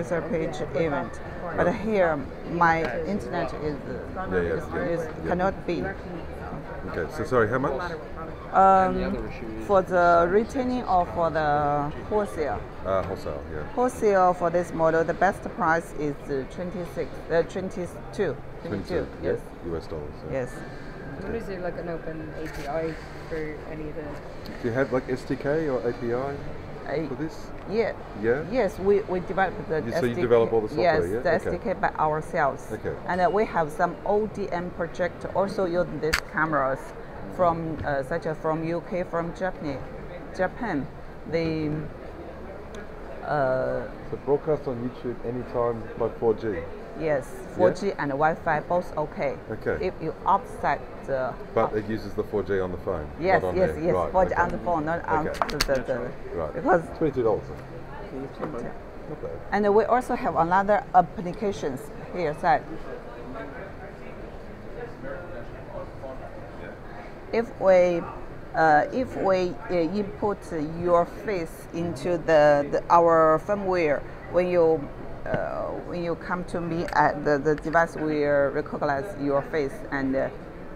user page event. But here, my internet is, Yeah, yeah, is, yeah, is yeah. cannot be. Okay, so sorry, how much? Um, for the retaining or for the wholesale? Uh, wholesale, yeah. Wholesale for this model, the best price is uh, 26, uh, 22, 22, yes. US dollars. Yeah. yes. When is there like an open API for any of the? Do you have like SDK or API Uh, for this? yeah. Yeah? Yes, we, we developed the You- so you develop all the software, Yes, yeah? the Okay. SDK by ourselves. Okay. And uh, we have some ODM project also using these cameras from uh, such as from UK, from Japan. Japan, the uh, So broadcast on YouTube anytime by 4G. yes, 4G and Wi-Fi both okay. Okay. If you offset the But it uses the 4G on the phone. yes, not on yes, there. yes, Right, 4G okay. on the phone, not on Okay. the, the, the Right. because Twenty-two dollars. And we also have another applications here side. If we uh, if we uh, input your face into the, the our firmware, when you uh, when you come to me at the, the device will recognize your face and uh,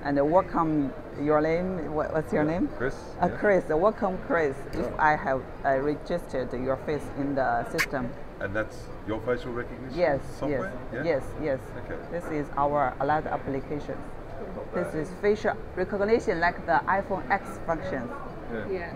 and welcome your name. What, what's your name? Chris? Uh, Yeah. Chris, welcome Chris. If I have uh, registered your face in the system. And that's your facial recognition Yes, software? yes, Yeah? yes, yes. Okay. This is our alert application. This is facial recognition like the iPhone X functions. Yeah. Yeah.